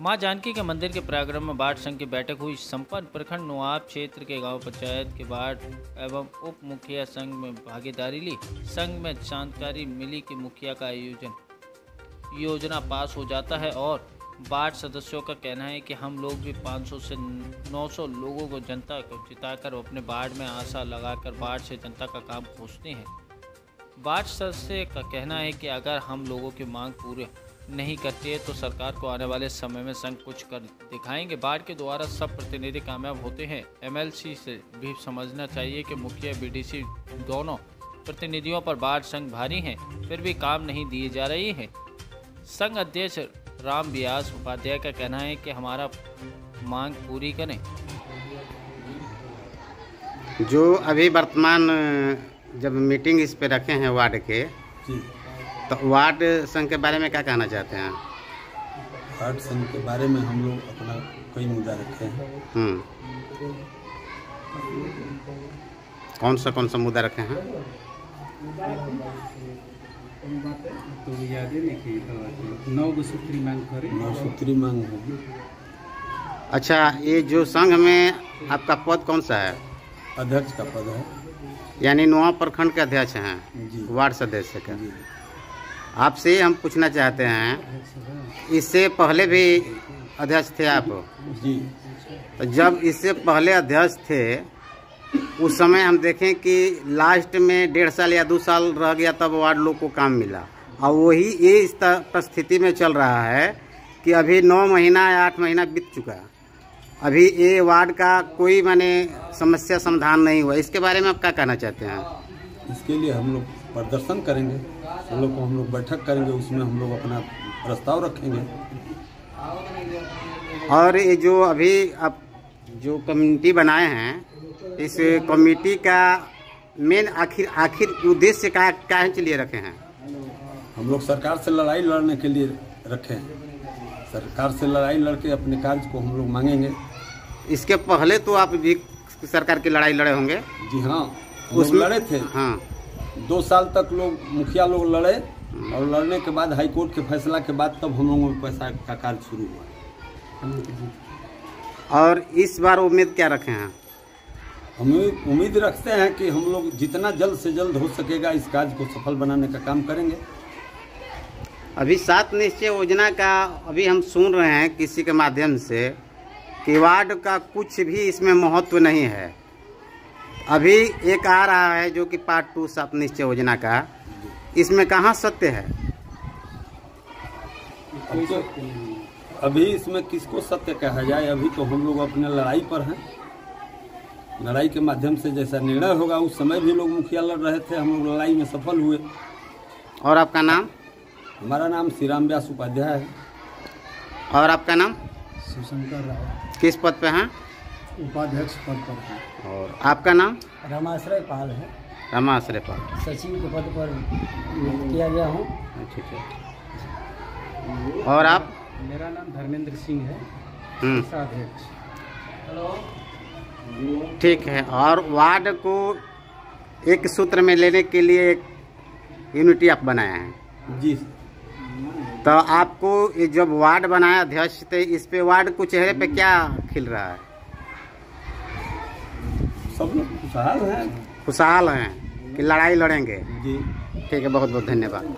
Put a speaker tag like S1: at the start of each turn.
S1: माँ जानकी के मंदिर के प्रांगण में बाढ़ संघ की बैठक हुई। संपन्न प्रखंड नुआब क्षेत्र के गाँव पंचायत के बाढ़ एवं उप मुखिया संघ में भागीदारी ली। संघ में जानकारी मिली कि मुखिया का आयोजन योजना पास हो जाता है और बाढ़ सदस्यों का कहना है कि हम लोग भी 500 से 900 लोगों को जनता को जिताकर अपने बाढ़ में आशा लगाकर बाढ़ से जनता का काम खोजते हैं। बाढ़ सदस्य का कहना है कि अगर हम लोगों की मांग पूरे नहीं करती है तो सरकार को आने वाले समय में संघ कुछ कर दिखाएँगे। बाढ़ के द्वारा सब प्रतिनिधि कामयाब होते हैं। एमएलसी से भी समझना चाहिए कि मुखिया बीडीसी दोनों प्रतिनिधियों पर बाढ़ संघ भारी हैं फिर भी काम नहीं दिए जा रही हैं। संघ अध्यक्ष राम व्यास उपाध्याय का कहना है कि हमारा मांग पूरी करें।
S2: जो अभी वर्तमान जब मीटिंग इस पे रखे हैं वार्ड के
S3: जी।
S2: तो वार्ड संघ के बारे में क्या कहना चाहते हैं?
S3: वार्ड संघ के बारे में हम लोग अपना कई मुद्दा रखे हैं।
S2: हम्म। कौन सा कौन सा मुद्दा रखे हैं?
S4: तो याद है नौ सूत्री मांग करे।
S3: नौ सूत्री मांग होगी
S2: अच्छा ये जो संघ में आपका पद कौन सा है?
S3: अध्यक्ष का पद है।
S2: यानी नुआ प्रखंड के अध्यक्ष हैं वार्ड सदस्य का।
S3: जी।
S2: आपसे हम पूछना चाहते हैं इससे पहले भी अध्यक्ष थे आप?
S3: जी।
S2: तो जब इससे पहले अध्यक्ष थे उस समय हम देखें कि लास्ट में डेढ़ साल या दो साल रह गया तब वार्ड लोग को काम मिला। और वही ये इस परिस्थिति में चल रहा है कि अभी नौ महीना या आठ महीना बीत चुका है। अभी ये वार्ड का कोई माने समस्या समाधान नहीं हुआ। इसके बारे में आप क्या कहना चाहते हैं?
S3: इसके लिए हम लोग प्रदर्शन करेंगे। हम लोग को हम लोग बैठक करेंगे उसमें हम लोग अपना प्रस्ताव रखेंगे।
S2: और ये जो अभी आप जो कम्युनिटी बनाए हैं इस कमेटी का मेन आखिर आखिर उद्देश्य क्या क्या के लिए रखे हैं?
S3: हम लोग सरकार से लड़ाई लड़ने के लिए रखे हैं। सरकार से लड़ाई लड़के अपने कार्य को हम लोग मांगेंगे।
S2: इसके पहले तो आप भी सरकार की लड़ाई लड़े होंगे?
S3: जी हाँ
S2: उसमें-
S3: लड़े थे।
S2: हाँ।
S3: दो साल तक लोग मुखिया लोग लड़े और लड़ने के बाद हाई कोर्ट के फैसला के बाद तब हम लोगों में पैसा का कार्य शुरू हुआ।
S2: और इस बार उम्मीद क्या रखे हैं?
S3: हम उम्मीद रखते हैं कि हम लोग जितना जल्द से जल्द हो सकेगा इस कार्य को सफल बनाने का काम करेंगे।
S2: अभी सात निश्चय योजना का अभी हम सुन रहे हैं किसी के माध्यम से कि वार्ड का कुछ भी इसमें महत्व नहीं है। अभी एक आ रहा है जो कि पार्ट टू सात निश्चय योजना का। इसमें कहाँ सत्य है?
S3: तो अभी इसमें किसको सत्य कहा जाए अभी तो हम लोग अपने लड़ाई पर हैं। लड़ाई के माध्यम से जैसा निर्णय होगा उस समय भी लोग मुखिया लड़ रहे थे हम लोग लड़ाई में सफल हुए।
S2: और आपका नाम?
S3: हमारा नाम श्री राम व्यास उपाध्याय है।
S2: और आपका नाम?
S4: शिवशंकर राव।
S2: किस पद पे हैं?
S4: उपाध्यक्ष पद पर है।
S2: और आपका नाम?
S4: रमाश्रय पाल है।
S2: रमाश्रय पाल।
S4: सचिव के पद पर नियुक्त किया गया हूँ।
S2: ठीक है और आप?
S4: मेरा नाम धर्मेंद्र सिंह है।
S2: हम्म।
S4: अध्यक्ष
S2: ठीक है और वार्ड को एक सूत्र में लेने के लिए एक यूनिटी आप बनाया है।
S3: जी।
S2: तो आपको ये जब वार्ड बनाया अध्यक्ष थे इस पे वार्ड को चेहरे पे क्या खिल रहा है?
S3: सब लोग खुशहाल हैं।
S2: खुशहाल हैं कि लड़ाई लड़ेंगे।
S3: जी।
S2: ठीक है बहुत बहुत धन्यवाद।